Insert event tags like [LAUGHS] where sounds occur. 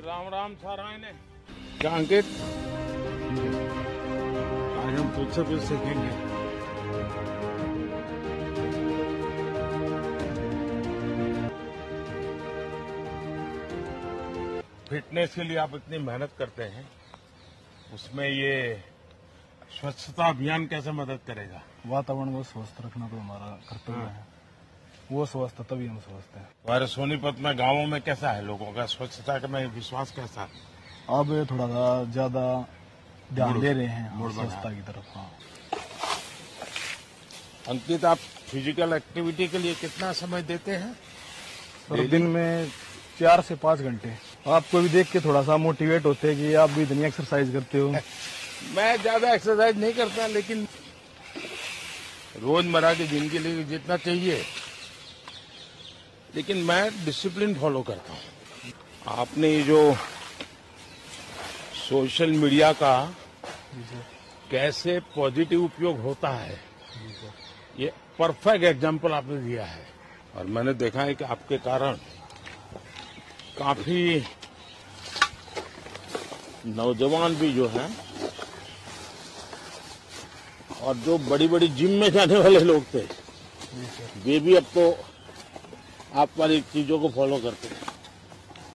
राम राम सारायने क्या अंकित? आज हम तुझसे कुछ सीखेंगे। फिटनेस के लिए आप इतनी मेहनत करते हैं उसमें ये स्वच्छता अभियान कैसे मदद करेगा? वातावरण को स्वस्थ रखना तो हमारा कर्तव्य है। वो स्वस्थ तभी हम स्वस्थ हैं। हमारे सोनीपत में गाँवों में कैसा है? लोगों का स्वच्छता का में विश्वास कैसा है? अब थोड़ा सा ज़्यादा ध्यान दे रहे हैं स्वच्छता की तरफ़ हाँ। अंकित आप फ़िज़िकल एक्टिविटी के लिए कितना समय देते हैं? दिन में चार से पाँच घंटे। आपको भी देख के थोड़ा सा मोटिवेट होते हैं कि आप भी इतनी एक्सरसाइज करते हो। [LAUGHS] मैं ज़्यादा एक्सरसाइज नहीं करता लेकिन रोज़मर्रा की ज़िंदगी के लिए जितना चाहिए। लेकिन मैं डिसिप्लिन फॉलो करता हूँ। आपने ये जो सोशल मीडिया का कैसे पॉजिटिव उपयोग होता है ये परफेक्ट एग्ज़ाम्पल आपने दिया है। और मैंने देखा है कि आपके कारण काफ़ी नौजवान भी जो है और जो बड़ी बड़ी जिम में जाने वाले लोग थे वे भी अब तो आप वाली चीज़ों को फॉलो करते हैं।